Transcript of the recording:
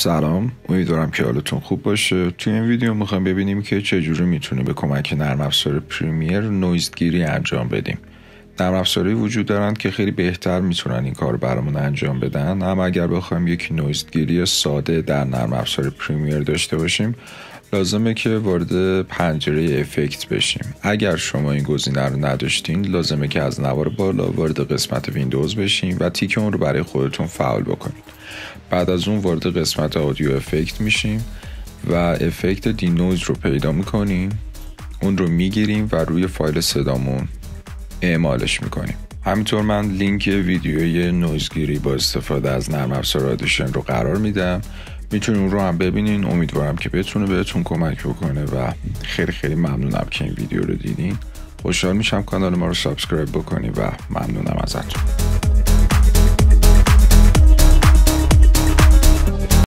سلام. امیدوارم که حالتون خوب باشه. توی این ویدیو می‌خوایم ببینیم که چجوری می‌تونیم به کمک نرم افزار پریمیر نویزگیری انجام بدیم. نرم افزاری وجود دارند که خیلی بهتر می‌تونن این کار برامون انجام بدن. اما اگر بخوایم یک نویزگیری ساده در نرم افزار پریمیر داشته باشیم لازمه که وارد پنجره افکت بشیم. اگر شما این گزینه رو نداشتین لازمه که از نوار بالا وارد قسمت ویندوز بشیم و تیک اون رو برای خودتون فعال بکنید بعد از اون وارد قسمت audio effect میشیم و effect denoise رو پیدا می‌کنیم اون رو می‌گیریم و روی فایل صدامون اعمالش می‌کنیم. همینطور من لینک ویدیوی نویزگیری با استفاده از نرم افزار Audition رو قرار میدم. می‌تونین اون رو هم ببینین. امیدوارم که بتونه بهتون کمک بکنه و خیلی خیلی ممنونم که این ویدیو رو دیدین. خوشحال میشم کانال ما رو subscribe بکنی و ممنونم ازتون.